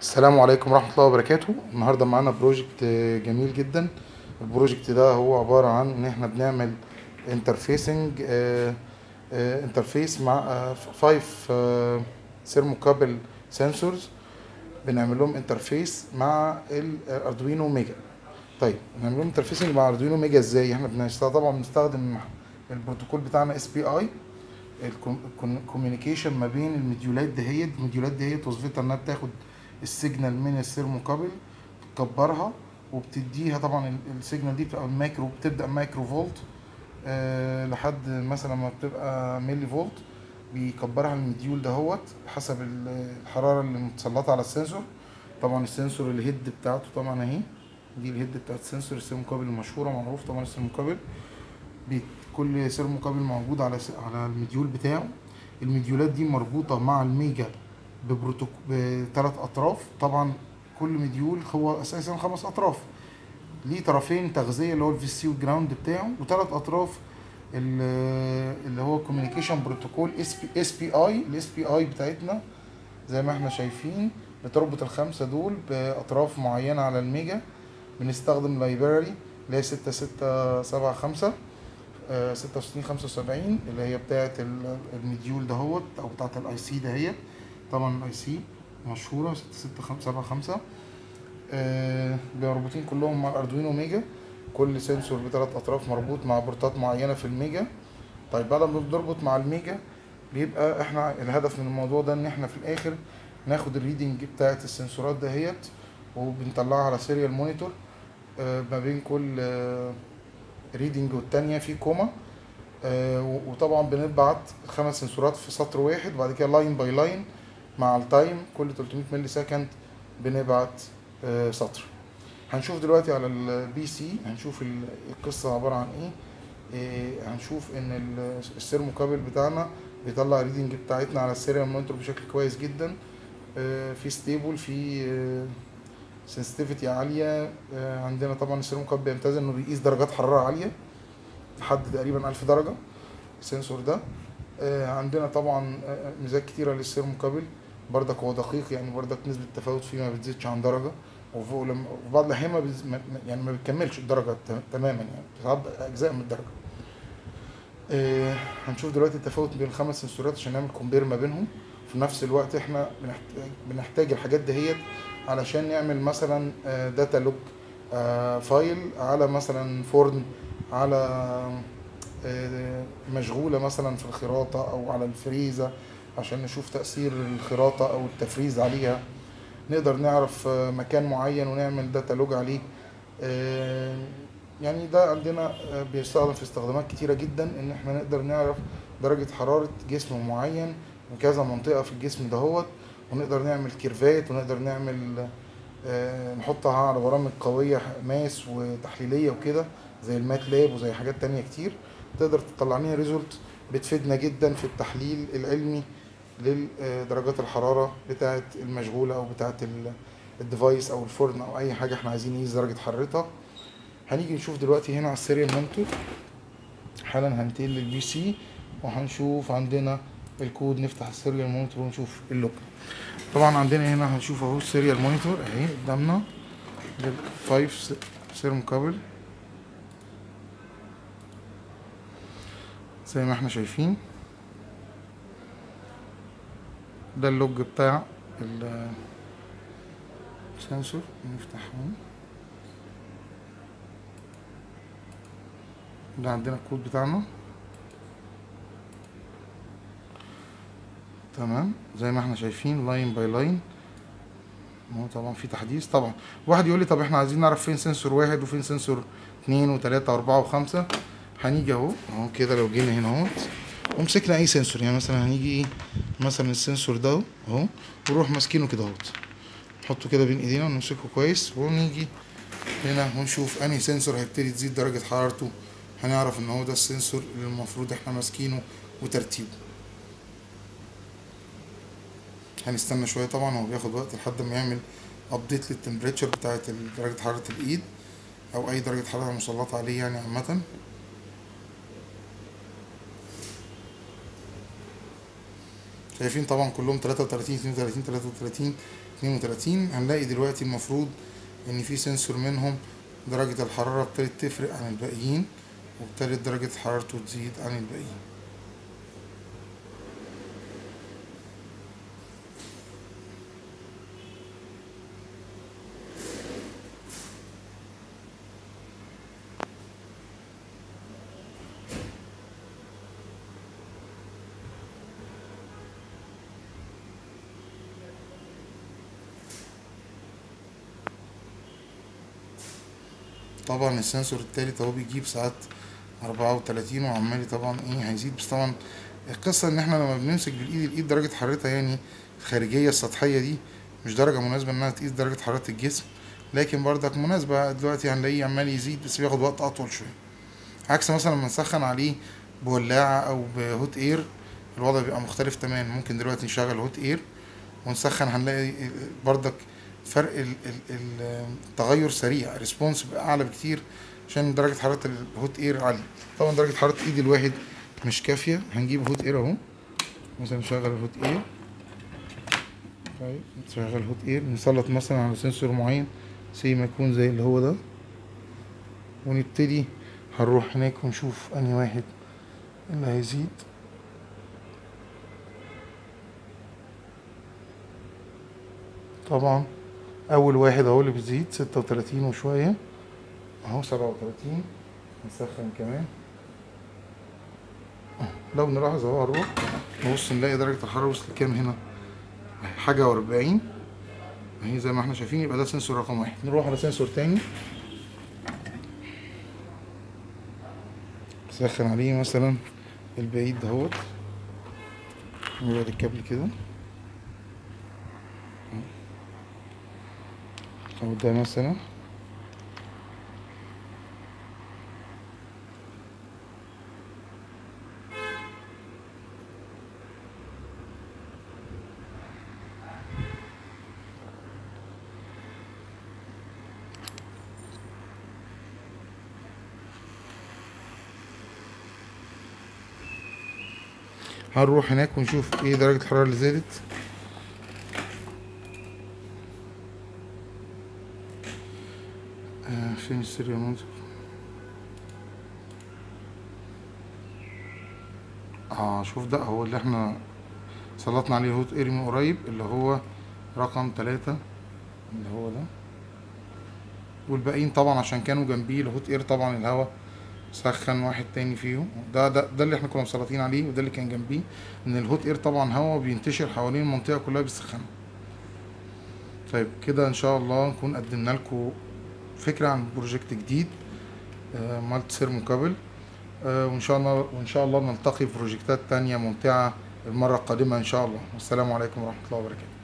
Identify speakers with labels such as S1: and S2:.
S1: السلام عليكم ورحمة الله وبركاته. النهاردة معانا project جميل جدا. ال project ده هو عبارة عن إن إحنا بنعمل interfacing interface مع 5 thermocouple sensors بنعمل لهم interface مع الاردوينو ميجا طيب نعمل لهم interfacing مع اردوينو ميجا إزاي؟ إحنا طبعا بنستخدم البروتوكول بتاعنا SPI ال communication ما بين المديولات دهيت. المديولات دهيت وظيفتها إنها بتاخد ال signal من ال thermocouple تكبرها وبتديها طبعا ال signal دي بتبقى مايكرو بتبدأ microvolt أه لحد مثلا ما بتبقى ملي فولت بيكبرها ال module دهوت حسب الحرارة اللي متسلطة على ال sensor. طبعا ال sensor ال head بتاعته طبعا أهي دي ال head بتاعت ال sensor ال thermocouple المشهورة معروف طبعا ال thermocouple كل thermocouple موجود على على ال module بتاعه. ال module ات دي مربوطة مع الميجا ببروتوكول بثلاث أطراف. طبعا كل module هو أساسا خمس أطراف. ليه طرفين تغذية اللي هو ال VCC وال ground بتاعه وثلاث أطراف اللي هو كوميونيكيشن بروتوكول اس بي اس بي اي الاس بي اي بتاعتنا زي ما إحنا شايفين بتربط الخمسة دول بأطراف معينة على الميجا. بنستخدم library اللي هي ستة ستة سبعة خمسة ستة وستين خمسة وسبعين اللي هي بتاعة ال module دهوت أو بتاعة ال IC دهيت طبعا ال IC مشهورة 6 6 5 7 5 آه مربوطين كلهم مع الاردوينو ميجا كل sensor بثلاث أطراف مربوط مع port ات معينة في الميجا. طيب بعد ما بنربط مع الميجا بيبقى إحنا الهدف من الموضوع ده إن إحنا في الآخر ناخد ال reading بتاعه ال sensor ات دهيت وبنطلعها على serial monitor آه ما بين كل آه reading والتانية في comma. آه وطبعا بنبعت خمس sensor ات في سطر واحد وبعد كده line by line مع ال time كل 300 millisecond بنبعت آه سطر. هنشوف دلوقتي على ال PC هنشوف القصة عبارة عن إيه, إيه هنشوف إن ال thermocouple بتاعنا بيطلع ال reading بتاعتنا على ال serial monitor بشكل كويس جدا. آه في stable في sensitivity عالية. عندنا طبعا ال thermocouple بيمتاز إنه بيقيس درجات حرارة عالية لحد تقريبا 1000 درجة ال sensor ده. عندنا طبعا ميزات كتيرة لل thermocouple بردك هو دقيق يعني بردك نسبة التفاوت فيه ما بتزيدش عن درجة. وفوق لما بعض الأحيان ما. يعني ما بتكملش الدرجة تماما يعني بتعدي أجزاء من الدرجة. آه هنشوف دلوقتي التفاوت بين الخمس sensor ات عشان نعمل compare ما بينهم. في نفس الوقت إحنا بنحتاج بنحتاج الحاجات دهيت علشان نعمل مثلا آه data آه file على مثلا فورن على مشغولة مثلا في الخراطة أو على الفريزة. عشان نشوف تأثير الخراطة أو التفريز عليها. نقدر نعرف مكان معين ونعمل data log عليه. يعني ده عندنا بيستخدم في استخدامات كتيرة جدا إن إحنا نقدر نعرف درجة حرارة جسم معين وكذا منطقة في الجسم دهوت ونقدر نعمل curve ات ونقدر نعمل نحطها على برامج قوية math وتحليلية وكده زي ال MATLAB وزي حاجات تانية كتير. تقدر تطلع لنا result بتفيدنا جدا في التحليل العلمي. لدرجات الحرارة بتاعه المشغولة أو بتاعه ال device أو الفرن أو أي حاجة إحنا عايزين نقيس درجة حرارتها. هنيجي نشوف دلوقتي هنا على ال serial monitor حالا هننتقل لل PC وهنشوف عندنا الكود نفتح ال serial monitor ونشوف ال log طبعا عندنا هنا هنشوف أهو ال serial monitor أهي قدامنا. 5 thermocouple زي ما إحنا شايفين. ده ال log بتاع ال sensor نفتحه ده عندنا الكود بتاعنا. تمام. زي ما إحنا شايفين line by line هو طبعا في تحديث. طبعا واحد يقول لي طب إحنا عايزين نعرف فين sensor واحد وفين sensor اتنين وتلاتة وأربعة وخمسة. هنيجي اهو. اهو كده لو جينا هنا اهوت. ومسكنا أي sensor. يعني مثلا هنيجي إيه؟ مثلا ال sensor ده أهو ونروح ماسكينه كده أهوت. نحطه كده بين إيدينا ونمسكه كويس ونيجي هنا ونشوف أنهي sensor هيبتدي تزيد درجة حرارته. هنعرف إن هو ده ال sensor اللي المفروض إحنا ماسكينه وترتيبه. هنستنى شوية طبعا هو بياخد وقت لحد ما يعمل update لل temperature بتاعت درجة حرارة الإيد أو أي درجة حرارة مسلطة عليه يعني عامة. شايفين طبعا كلهم 33 32 33 32 هنلاقي دلوقتي المفروض إن في سنسور منهم درجة الحرارة ابتدت تفرق عن الباقيين وابتدت درجة حرارته تزيد عن الباقيين. طبعا السنسور التالت اهو بيجيب ساعات أربعة وتلاتين طبعا إيه هيزيد. بس طبعا القصة إن إحنا لما بنمسك بالإيد الإيد درجة حرارتها يعني الخارجية السطحية دي مش درجة مناسبة إنها تقيس درجة حرارة الجسم. لكن برضك مناسبة دلوقتي هنلاقيه عمال يزيد بس بياخد وقت أطول شوية. عكس مثلا لما نسخن عليه بولاعة أو بهوت إير الوضع بيبقى مختلف تماما. ممكن دلوقتي نشغل هوت إير ونسخن هنلاقي برضك فرق ال- ال- ال- التغير سريع response أعلى بكتير عشان درجة حرارة ال hot air عالية. طبعا درجة حرارة إيد الواحد مش كافية. هنجيب hot air أهو. مثلا نشغل ال hot air طيب نشغل hot air نسلط مثلا على sensor معين زي ما يكون زي اللي هو ده. ونبتدي هنروح هناك ونشوف أنهي واحد اللي هيزيد. طبعا أول واحد أهو اللي بيزيد ستة وتلاتين وشوية. أهو سبعة وتلاتين. نسخن كمان. لو نلاحظ أهو هنروح نبص نلاقي درجة الحرارة وصلت كام هنا؟ حاجة وأربعين. أهي زي ما إحنا شايفين يبقى ده سنسور رقم واحد. نروح على سنسور تاني. نسخن عليه مثلا البعيد دهوت نبعد الكابل كده. أو ده مثلا؟ هنروح هناك ونشوف إيه درجة الحرارة اللي زادت. آه فين ال serial monitor آه شوف ده هو اللي إحنا سلطنا عليه hot air من قريب اللي هو رقم تلاتة اللي هو ده. والباقيين طبعا عشان كانوا جنبيه ال hot air طبعا الهوا سخن واحد تاني فيهم. ده ده ده اللي إحنا كنا مسلطين عليه وده اللي كان جنبيه إن ال hot air طبعا هوا بينتشر حوالين المنطقة كلها بيسخنها طيب كده إن شاء الله نكون قدمنا لكم فكرة عن project جديد آه، multi thermocouple آه، وإن شاء الله وإن شاء الله نلتقي في project ات تانية ممتعة المرة القادمة إن شاء الله. والسلام عليكم ورحمة الله وبركاته.